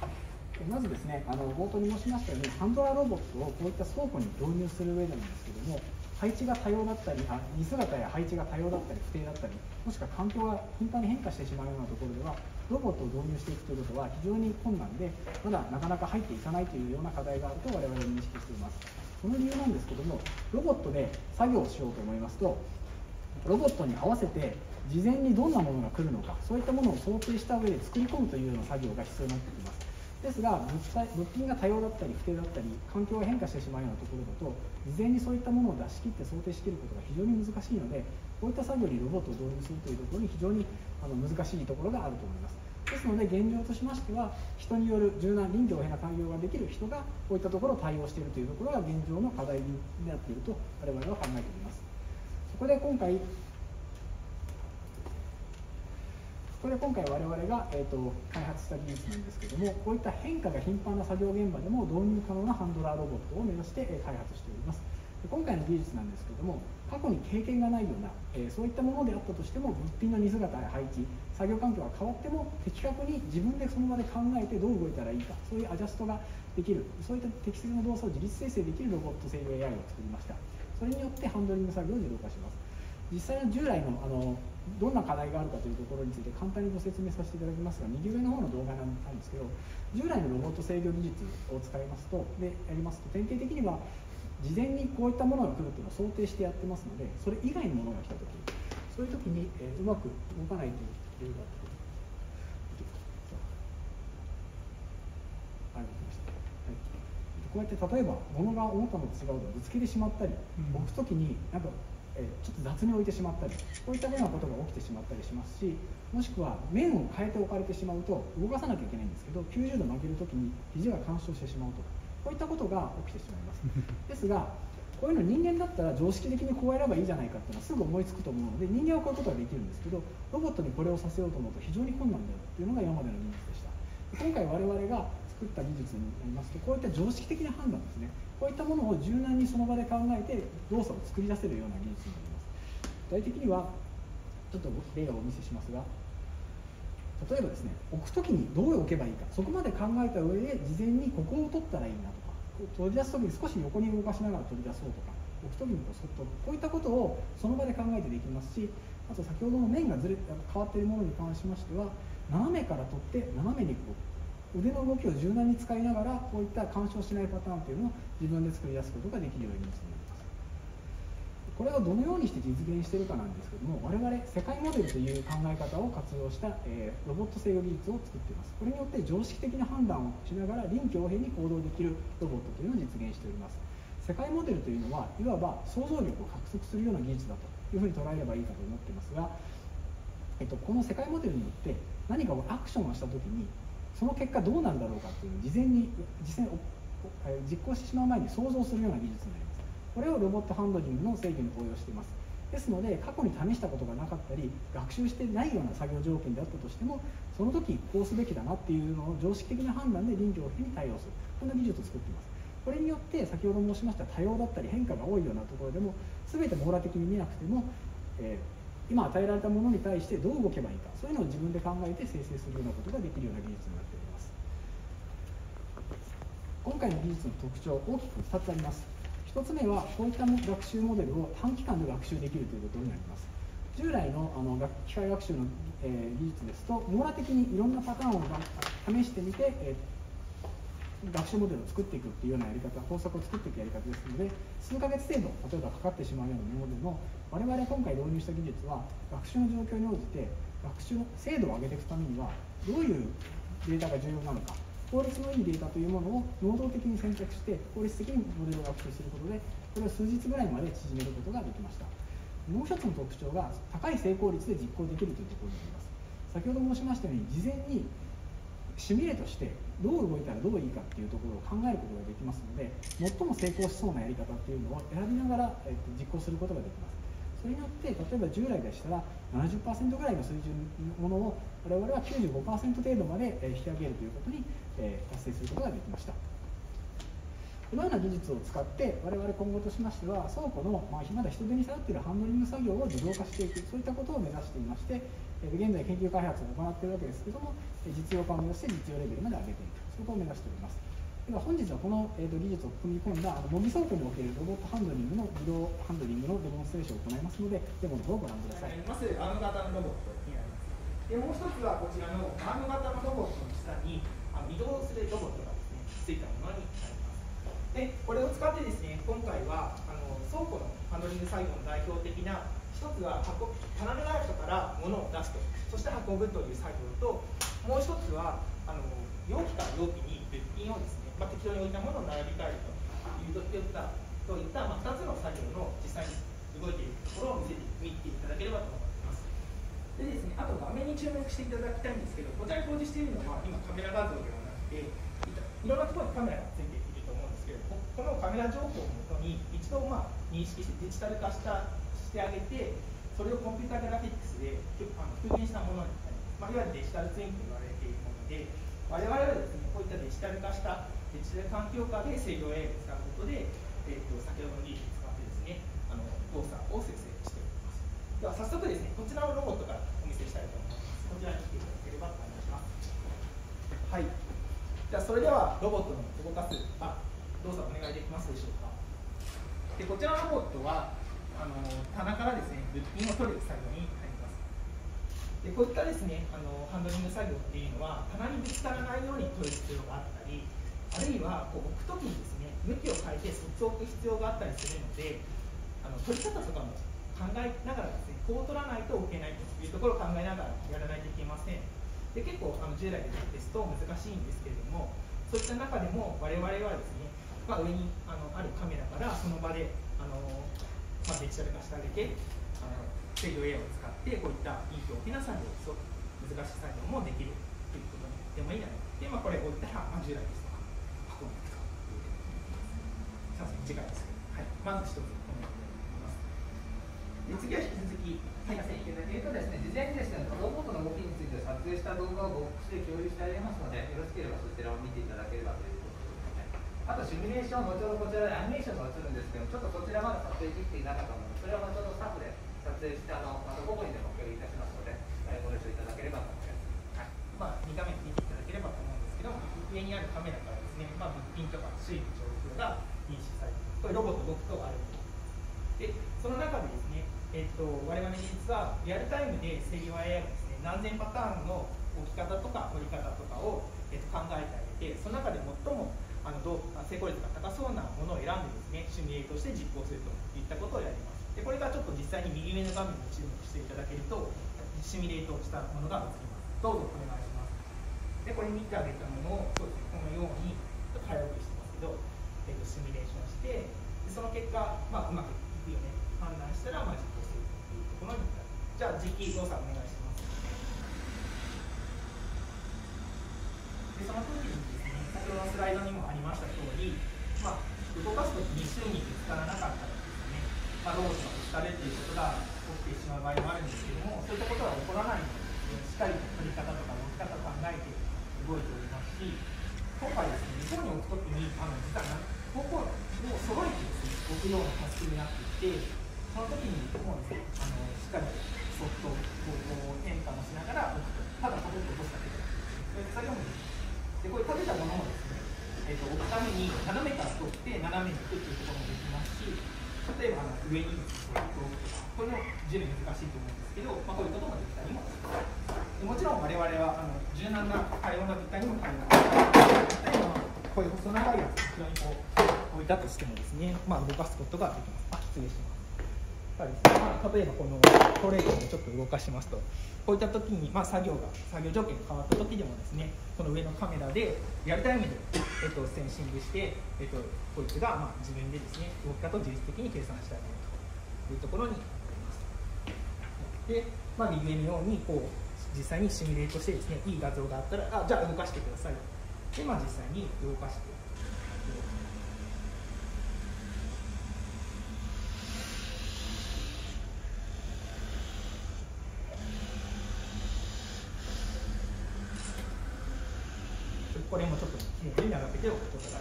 はいまずですね、あの冒頭に申しましたように、ハンドラーロボットをこういった倉庫に導入する上でなんですけども、配置が多様だったり、あ荷姿や配置が多様だったり、不定だったり、もしくは環境が頻繁に変化してしまうようなところでは、ロボットを導入していくということは非常に困難で、まだなかなか入っていかないというような課題があると我々は認識しています。その理由なんですけども、ロボットで作業をしようと思いますと、ロボットに合わせて事前にどんなものが来るのか、そういったものを想定した上で作り込むというような作業が必要になってきます。ですが物体物品が多様だったり不定だったり環境が変化してしまうようなところだと事前にそういったものを出し切って想定しきることが非常に難しいのでこういった作業にロボットを導入するというところに非常にあの難しいところがあると思いますですので現状としましては人による柔軟臨機応変な対応ができる人がこういったところを対応しているというところが現状の課題になっていると我々は考えていますそこで今回これ今回我々が、えーと、開発した技術なんですけどもこういった変化が頻繁な作業現場でも導入可能なハンドラーロボットを目指して、え開発しております。今回の技術なんですけども過去に経験がないような、えー、そういったものであったとしても物品の荷姿や配置作業環境が変わっても的確に自分でその場で考えてどう動いたらいいかそういうアジャストができるそういった適切な動作を自律生成できるロボット制御 AI を作りました。それによってハンドリング作業を自動化します実際の従来のあのどんな課題があるかというところについて簡単にご説明させていただきますが右上の方の動画なんですけど従来のロボット制御技術を使いますとでやりますと典型的には事前にこういったものが来るというのを想定してやってますのでそれ以外のものが来た時そういう時に、えー、うまく動かないという理由があるこうやって例えば物が思ったのと違うとぶつけてしまったり、置く時になんかえちょっと雑に置いてしまったりこういったようなことが起きてしまったりしますしもしくは面を変えておかれてしまうと動かさなきゃいけないんですけど90度曲げるときに肘が干渉してしまうとかこういったことが起きてしまいます。ですがこういうの人間だったら常識的にこうやればいいじゃないかっていうのはすぐ思いつくと思うので人間はこういうことができるんですけどロボットにこれをさせようと思うと非常に困難だよっていうのが今までの技術でした。今回我々が作った技術になりますとこういった常識的な判断ですねこういったものを柔軟にその場で考えて動作を作り出せるような技術になります。具体的にはちょっと例をお見せしますが例えばですね置く時にどう置けばいいかそこまで考えた上で事前にここを取ったらいいなとか取り出す時に少し横に動かしながら取り出そうとか置く時にこうそっとこういったことをその場で考えてできますしあと先ほどの面がずれ変わっているものに関しましては斜めから取って斜めにこう腕の動きを柔軟に使いながらこういった干渉しないパターンというのを自分で作り出すことができるようになります。これをどのようにして実現しているかなんですけども我々世界モデルという考え方を活用した、え、ロボット制御技術を作っています。これによって常識的な判断をしながら臨機応変に行動できるロボットというのを実現しております。世界モデルというのはいわば想像力を獲得するような技術だというふうに捉えればいいかと思っていますが、えっと、この世界モデルによって何かをアクションをした時にその結果どうなんだろうかという事前に実際に実行してしまう前に想像するような技術になります。これをロボットハンドリングの制御に応用しています。ですので過去に試したことがなかったり学習してないような作業条件であったとしてもその時こうすべきだなっていうのを常識的な判断で臨機応変に対応する。こんな技術を作っています。これによって先ほど申しました多様だったり変化が多いようなところでも全て網羅的に見なくても、えー、今与えられたものに対してどう動けばいいかそういうのを自分で考えて生成するようなことができるような技術になっております。今回の技術の特徴大きく2つあります。1つ目はこういった学習モデルを短期間で学習できるということになります。従来のあの機械学習の、え、技術ですと網羅的にいろんなパターンを試してみて、え、学習モデルを作っていくっていうようなやり方法則を作っていくやり方ですので数ヶ月程度例えばかかってしまうようなものでも我々今回導入した技術は学習の状況に応じて学習の精度を上げていくためにはどういうデータが重要なのか効率のいいデータというものを能動的に選択して効率的にモデルを学習することでこれを数日ぐらいまで縮めることができました。もう一つの特徴が高い成功率で実行できるというところになります。先ほど申しましたように事前にシミュレートしてどう動いたらどういいかっていうところを考えることができますので最も成功しそうなやり方っていうのを選びながら、えっと、実行することができます。それによって例えば従来でしたら70%ぐらいの水準のものを我々は95%程度まで引き上げるということに達成することができました。このような技術を使って我々今後としましては倉庫の、まあ、まだ人手に頼っているハンドリング作業を自動化していくそういったことを目指していまして現在研究開発を行っているわけですけども実用化を目指して実用レベルまで上げていくそことを目指しております。では本日はこの、えー、と技術を組み込んだ模擬倉庫におけるロボットハンドリングの自動ハンドリングのデモンストレーションを行いますのでデモの方をご覧ください。まずアーム型のロボットになります。でもう一つはこちらのアーム型のロボットの下にあの移動するロボットがですねついたものになります。でこれを使ってですね今回はあの倉庫のハンドリング作業の代表的な一つは運棚の中から物を出すと。そして運ぶという作業ともう一つはあの容器から容器に物品をですねまあ、適当に置いたものを並び替えると。いうといったといった、まあ、2つの作業の実際に動いているところを見せて見ていただければと思います。でですねあと画面に注目していただきたいんですけどこちらに表示しているのは今カメラ画像ではなくていろんなところにカメラがついている。このカメラ情報をもとに一度まあ認識してデジタル化したしてあげてそれをコンピュータグラフィックスで復元したものに、まあ、いわゆるデジタルツインと言われているもので我々はですねこういったデジタル化したデジタル環境下で制御 AI を使うことで、えーと、先ほどの技術を使ってですねあの動作を生成しております。では早速ですねこちらのロボットからお見せしたいと思います。こちらに来ていただければと思います。はい。じゃあそれではロボットの動かすあ動作お願いできますでしょうか。でこちらのロボットはあの棚からですね物品を取る作業に入ります。でこういったですねあのハンドリング作業っていうのは棚にぶつからないように取る必要があったりあるいはこう置くときにですね向きを変えてそっちを置く必要があったりするのであの取り方とかも考えながらですねこう取らないと置けないというところを考えながらやらないといけません。で結構あの従来ですと難しいんですけれどもそういった中でも我々はですね、まあ、上にあのあるカメラからその場であの、まあ、デジタル化してあげてあの制御 A を使ってこういったいい大きな作業難しい作業もできるということでもいいなで、まあ、これ置いたら、まあ、従来ですとか、箱に。すみません次回ですけどはい、まず一つお願います。で次は引き続き、はい、えっとですね、事前にですね、ロボットの動きについて撮影した動画をボックスで共有してありますので、よろしければそちらを見ていただければという。あと、シミュレーション、後ほどこちらでアニメーションが映るんですけど、ちょっとそちらまだ撮影できていなかったので、それは後ほどスタッフで撮影して、あのまた午後にでも共有いたしますので、えご了承いただければと思います。はい、まあ、2画面見ていただければと思うんですけど、上にあるカメラからですね、まあ、物品とか水位の状況が認識されてこれロボット僕とあるです。でその中でですね、えっと、我々実はリアルタイムで制御 AI がですね何千パターンの置き方とか取り方とかを、えっと、考えてあげてその中で最もあのどう成功率が高そうなものを選んでですねシミュレートして実行するといったことをやります。でこれがちょっと実際に右上の画面に注目していただけるとシミュレートしたものが映ります。どうぞお願いします。でこれ見てあげたものをそうですねこのように早送りしてますけどえーと、シミュレーションしてでその結果、まあ、うまくいくよね。判断したら、まあ、実行するというところに至るじゃあ実機動作お願いします。でその時にですね先ほどのスライドにもありました通り、まあ、動かす時に周囲にぶつからなかったらですね、まあ、ロボットがぶつかるっていうことが起きてしまう場合もあるんですけどもそういったことは起こらないようにしっかりと取り方とか動き方を考えて動いておりますし今回ですね。日本に置くときにあの実は方向を揃えてですね置くような形になっていてその時にもうですねあのしっかりソフト方向を変化もしながら置くとただパコッと落とすだけでそういう作業もできますでこれ食べたものもですね、えーと、置くために斜めから取って斜めに置くっていうこともできますし例えばあの上にこう置くとかこれも準備難しいと思うんですけど、まあ、こういうこともできたりもします。もちろん我々はあの柔軟な多様な物体にも対応例えばこういう細長いやつ後ろにこう置いたとしてもですね、まあ、動かすことができます。あ失礼します。ですね、まあ、例えばこのトレードをちょっと動かしますとこういった時に、まあ、作業が作業条件が変わった時でもですねこの上のカメラでリアルタイムで、えっと、センシングして、えっと、こいつが、まあ、自分でですね動き方を自律的に計算してあげるというところになります。で、まあ、右上のようにこう実際にシミュレートしてですねいい画像があったらあじゃあ動かしてください。で、まあ、実際に動かして。これもちょっときれいに並べておくことが